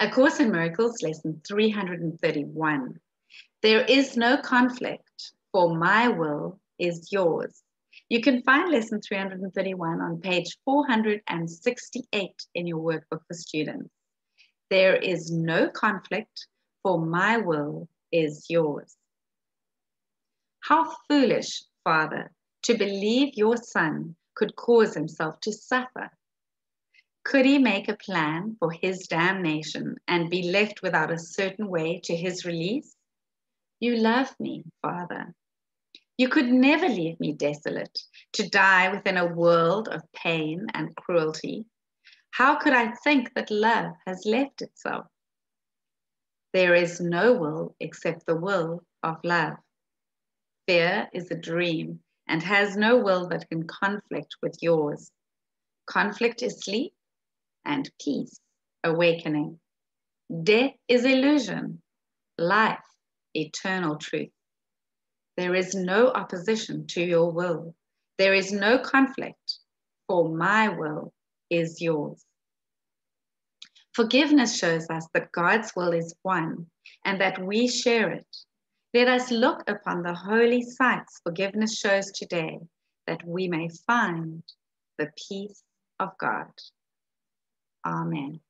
A Course in Miracles, lesson 331. There is no conflict, for my will is yours. You can find lesson 331 on page 468 in your workbook for students. There is no conflict, for my will is yours. How foolish, Father, to believe your Son could cause himself to suffer. Could he make a plan for his damnation and be left without a certain way to his release? You love me, Father. You could never leave me desolate, to die within a world of pain and cruelty. How could I think that love has left itself? There is no will except the will of love. Fear is a dream and has no will that can conflict with yours. Conflict is sleep, and peace, awakening. Death is illusion, life, eternal truth. There is no opposition to your will. There is no conflict, for my will is yours. Forgiveness shows us that God's will is one and that we share it. Let us look upon the holy sights forgiveness shows today that we may find the peace of God. Amen.